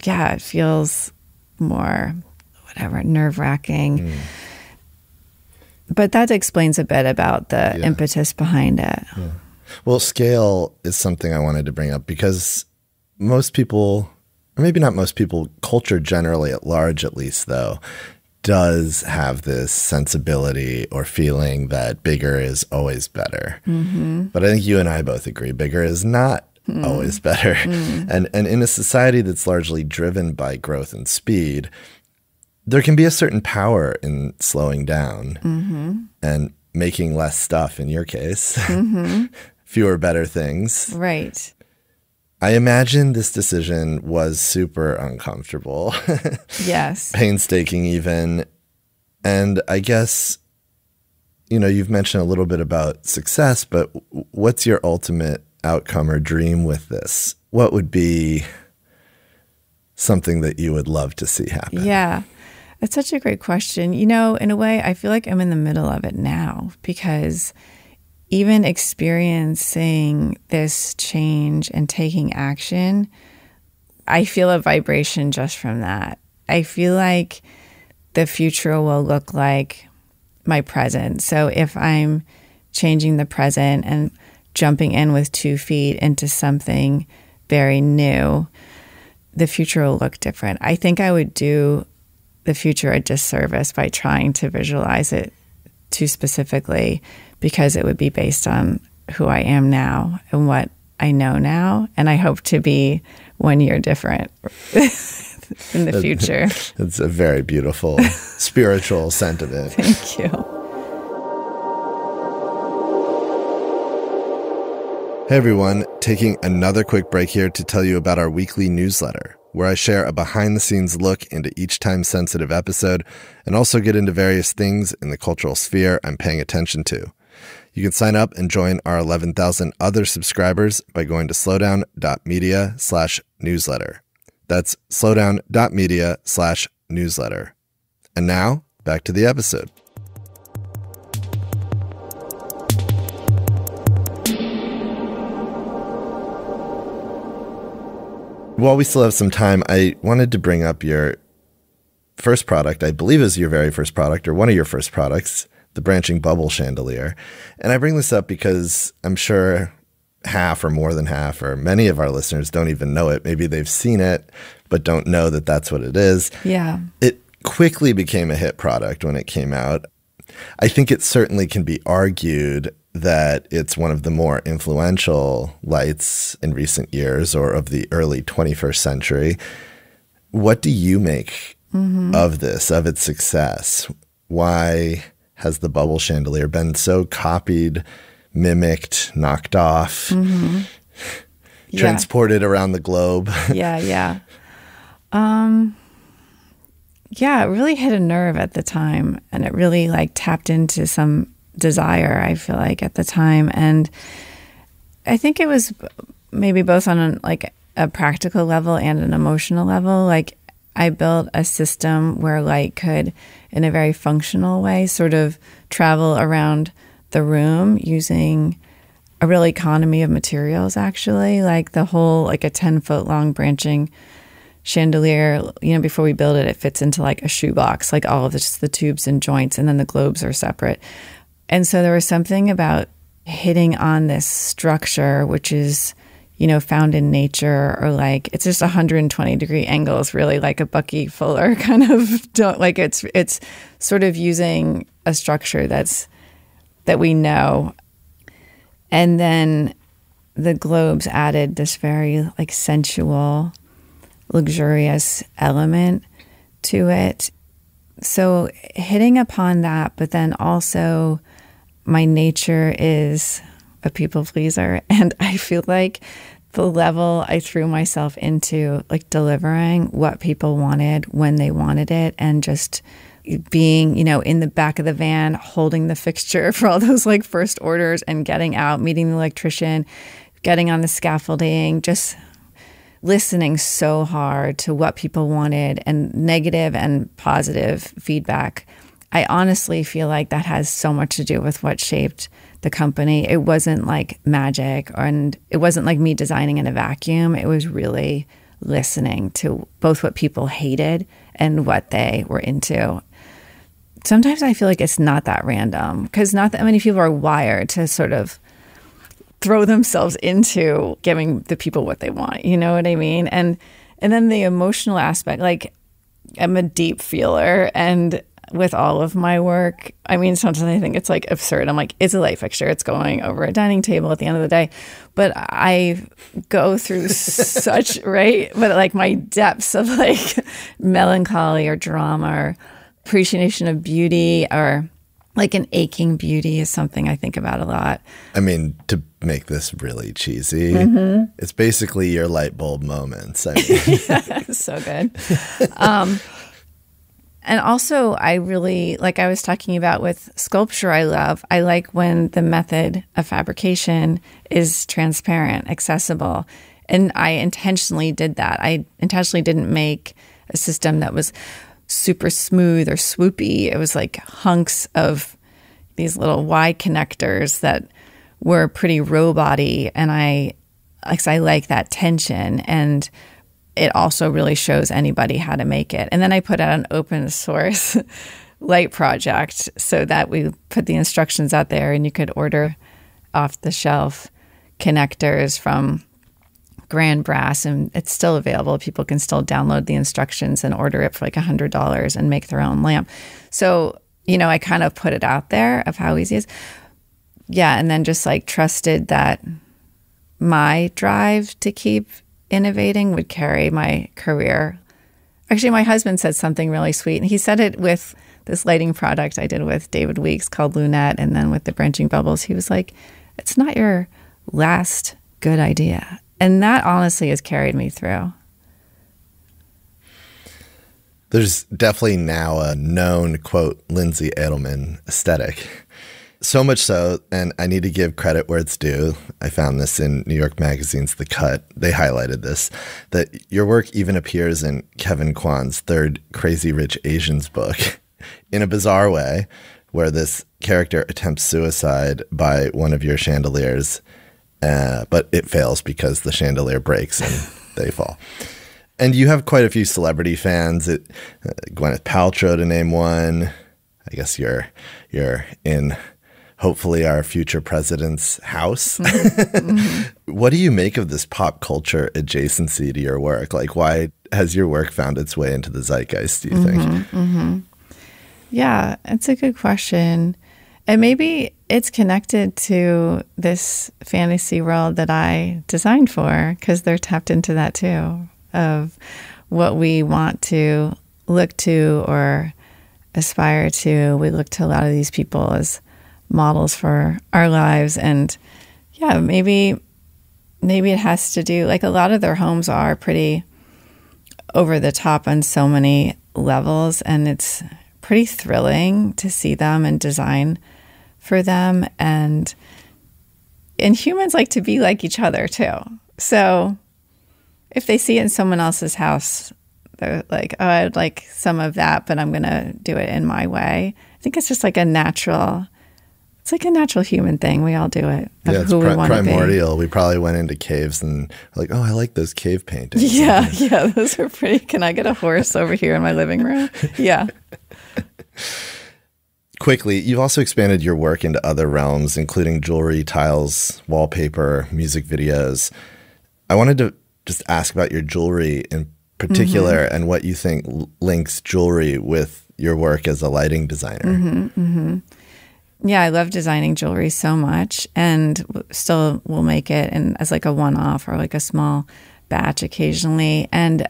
yeah, it feels more, whatever, nerve wracking. Mm. But that explains a bit about the yeah. impetus behind it. Well, scale is something I wanted to bring up because most people, or maybe not most people, culture generally at large, at least, though, does have this sensibility or feeling that bigger is always better. Mm-hmm. But I think you and I both agree bigger is not mm. always better. Mm. And and in a society that's largely driven by growth and speed, there can be a certain power in slowing down mm-hmm. and making less stuff in your case. Mm-hmm. [laughs] Fewer better things. Right. I imagine this decision was super uncomfortable. [laughs] yes. Painstaking, even. And I guess, you know, you've mentioned a little bit about success, but what's your ultimate outcome or dream with this? What would be something that you would love to see happen? Yeah. That's such a great question. You know, in a way, I feel like I'm in the middle of it now because even experiencing this change and taking action, I feel a vibration just from that. I feel like the future will look like my present. So if I'm changing the present and jumping in with two feet into something very new, the future will look different. I think I would do the future a disservice by trying to visualize it too specifically because it would be based on who I am now and what I know now. And I hope to be one year different [laughs] in the future. [laughs] It's a very beautiful [laughs] spiritual sentiment. Thank you. Hey everyone, taking another quick break here to tell you about our weekly newsletter where I share a behind the scenes look into each time sensitive episode and also get into various things in the cultural sphere I'm paying attention to. You can sign up and join our 11,000 other subscribers by going to slowdown.media slash newsletter. That's slowdown.media slash newsletter. And now, back to the episode. While we still have some time, I wanted to bring up your first product. I believe is your very first product or one of your first products, the branching bubble chandelier. And I bring this up because I'm sure half or more than half or many of our listeners don't even know it. Maybe they've seen it but don't know that that's what it is. Yeah. It quickly became a hit product when it came out. I think it certainly can be argued that it's one of the more influential lights in recent years or of the early 21st century. What do you make mm-hmm. of this, of its success? Why has the bubble chandelier been so copied, mimicked, knocked off, mm-hmm. [laughs] yeah. transported around the globe? [laughs] yeah, yeah. Um, yeah, it really hit a nerve at the time and it really like tapped into some desire, I feel like at the time. And I think it was maybe both on like a practical level and an emotional level. Like I built a system where light could, in a very functional way, sort of travel around the room using a real economy of materials actually like the whole like a 10 foot long branching chandelier you know before we build it it fits into like a shoebox like all of just the tubes and joints and then the globes are separate and so there was something about hitting on this structure, which is you know, found in nature or like it's just 120 degree angles, really like a Bucky Fuller [laughs] kind of don't like it's it's sort of using a structure that's that we know. And then the globes added this very like sensual, luxurious element to it. So hitting upon that, but then also my nature is a people pleaser. [laughs] And I feel like the level I threw myself into, like delivering what people wanted when they wanted it, and just being, you know, in the back of the van, holding the fixture [laughs] for all those like first orders and getting out, meeting the electrician, getting on the scaffolding, just listening so hard to what people wanted and negative and positive feedback. I honestly feel like that has so much to do with what shaped the company. It wasn't like magic and it wasn't like me designing in a vacuum. It was really listening to both what people hated and what they were into. Sometimes I feel like it's not that random because not that many people are wired to sort of throw themselves into giving the people what they want. You know what I mean? And and then the emotional aspect, like I'm a deep feeler and with all of my work, I mean, sometimes I think it's like absurd. I'm like, it's a light fixture. It's going over a dining table at the end of the day. But I go through [laughs] such, right? But like my depths of like melancholy or drama or appreciation of beauty or like an aching beauty is something I think about a lot. I mean, to make this really cheesy, mm-hmm. it's basically your light bulb moments. I [laughs] mean. [laughs] so good. Um, and also, I really, like I was talking about with sculpture, I love, I like when the method of fabrication is transparent, accessible. And I intentionally did that. I intentionally didn't make a system that was super smooth or swoopy. It was like hunks of these little Y connectors that were pretty robot-y. And I, like, I like that tension. And it also really shows anybody how to make it. And then I put out an open source [laughs] light project so that we put the instructions out there and you could order off the shelf connectors from Grand Brass and it's still available. People can still download the instructions and order it for like $100 and make their own lamp. So, you know, I kind of put it out there of how easy it is. Yeah. And then just like trusted that my drive to keep innovating would carry my career. Actually, my husband said something really sweet, and he said it with this lighting product I did with David Weeks called Lunette, and then with the branching bubbles. He was like, It's not your last good idea. And that honestly has carried me through. There's definitely now a known quote Lindsey Adelman aesthetic. So much so, and I need to give credit where it's due. I found this in New York Magazine's The Cut. They highlighted this that your work even appears in Kevin Kwan's third Crazy Rich Asians book [laughs] in a bizarre way, where this character attempts suicide by one of your chandeliers, uh, but it fails because the chandelier breaks and [laughs] they fall. And you have quite a few celebrity fans. It, uh, Gwyneth Paltrow to name one. I guess you're you're in hopefully our future president's house. Mm-hmm. [laughs] what do you make of this pop culture adjacency to your work? Like, why has your work found its way into the zeitgeist, do you mm-hmm, think? Mm-hmm. Yeah, it's a good question. And maybe it's connected to this fantasy world that I designed for because they're tapped into that too of what we want to look to or aspire to. We look to a lot of these people as models for our lives. And yeah maybe maybe it has to do like a lot of their homes are pretty over the top on so many levels. And it's pretty thrilling to see them and design for them. And and humans like to be like each other too. So if they see it in someone else's house they're like oh i'd like some of that but i'm going to do it in my way. I think it's just like a natural it's like a natural human thing. We all do it. Yeah, it's pri- primordial. We probably went into caves and like, oh, I like those cave paintings. [laughs] Yeah, yeah, those are pretty. [laughs] Can I get a horse over here in my living room? [laughs] Yeah. Quickly, you've also expanded your work into other realms, including jewelry, tiles, wallpaper, music videos. I wanted to just ask about your jewelry in particular mm-hmm. and what you think l- links jewelry with your work as a lighting designer. Mm-hmm, mm-hmm. Yeah, I love designing jewelry so much and still will make it and as like a one off or like a small batch occasionally. And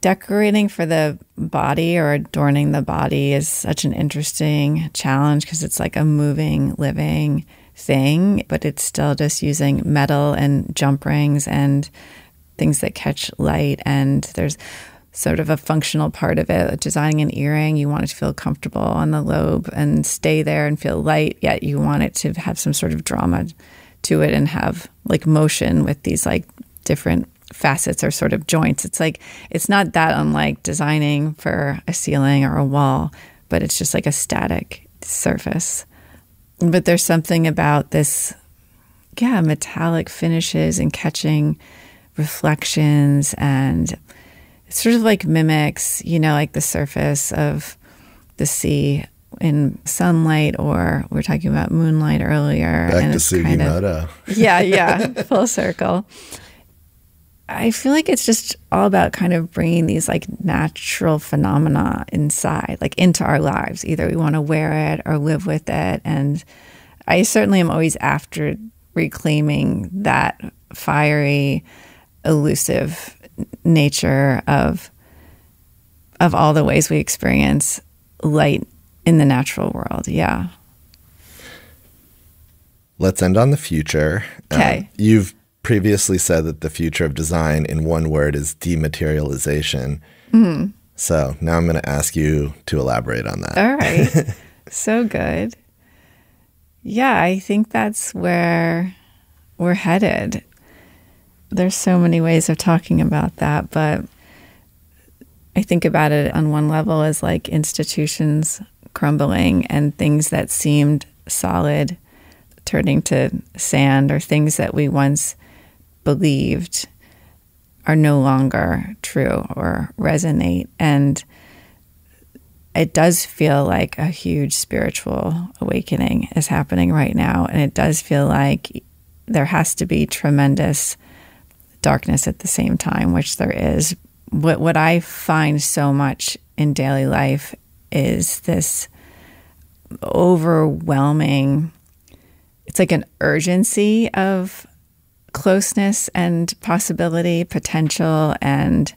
decorating for the body or adorning the body is such an interesting challenge because it's like a moving, living thing, but it's still just using metal and jump rings and things that catch light. And there's sort of a functional part of it. Designing an earring, you want it to feel comfortable on the lobe and stay there and feel light, yet you want it to have some sort of drama to it and have like motion with these like different facets or sort of joints. It's like it's not that unlike designing for a ceiling or a wall, but it's just like a static surface. But there's something about this yeah, metallic finishes and catching reflections and it sort of like mimics, you know, like the surface of the sea in sunlight or we are talking about moonlight earlier. Back and to it's kind of- [laughs] yeah, yeah, full circle. I feel like it's just all about kind of bringing these like natural phenomena inside, like into our lives. Either we want to wear it or live with it. And I certainly am always after reclaiming that fiery, elusive nature of of all the ways we experience light in the natural world. Yeah. Let's end on the future. Uh, Okay. you've previously said that the future of design, in one word, is dematerialization. Mm-hmm. So now I'm going to ask you to elaborate on that. All right. [laughs] so good. Yeah, I think that's where we're headed. There's so many ways of talking about that, but I think about it on one level as like institutions crumbling and things that seemed solid turning to sand or things that we once believed are no longer true or resonate. And it does feel like a huge spiritual awakening is happening right now. And it does feel like there has to be tremendous darkness at the same time, which there is. What, what I find so much in daily life is this overwhelming, it's like an urgency of closeness and possibility, potential, and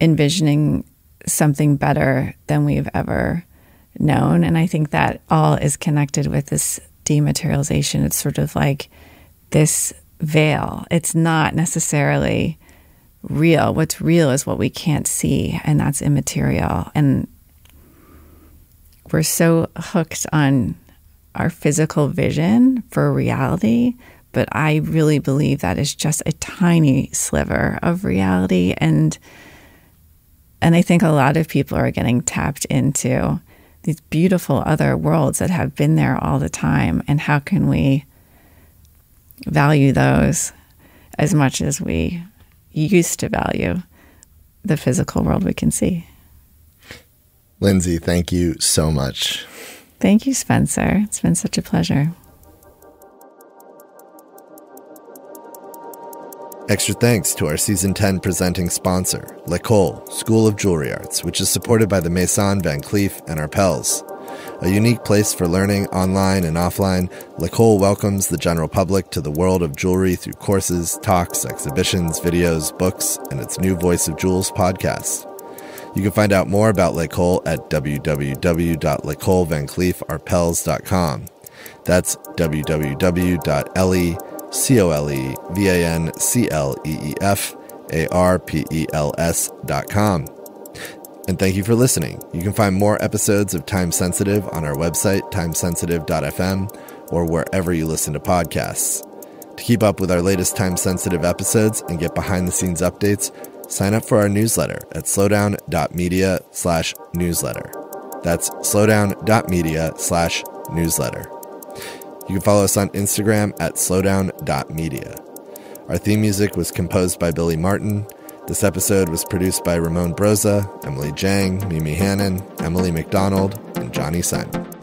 envisioning something better than we've ever known. And I think that all is connected with this dematerialization. It's sort of like this veil. It's not necessarily real. What's real is what we can't see, and that's immaterial. And we're so hooked on our physical vision for reality, but I really believe that is just a tiny sliver of reality and and I think a lot of people are getting tapped into these beautiful other worlds that have been there all the time and how can we value those as much as we used to value the physical world we can see. Lindsey, thank you so much. Thank you, Spencer. It's been such a pleasure. Extra thanks to our season 10 presenting sponsor, L'Ecole School of Jewelry Arts, which is supported by the Maison Van Cleef and Arpels. A unique place for learning online and offline, L'Ecole welcomes the general public to the world of jewelry through courses, talks, exhibitions, videos, books, and its new Voice of Jewels podcast. You can find out more about L'Ecole at www.l'ecolevancleefarpels.com. That's www.lecolevancleefarpels.com. And thank you for listening. You can find more episodes of Time Sensitive on our website, timesensitive.fm, or wherever you listen to podcasts. To keep up with our latest time sensitive episodes and get behind the scenes updates, sign up for our newsletter at slowdown.media slash newsletter. That's slowdown.media slash newsletter. You can follow us on Instagram at slowdown.media. Our theme music was composed by Billy Martin. This episode was produced by Ramon Broza, Emily Jang, Mimi Hannon, Emily McDonald, and Johnny Simon.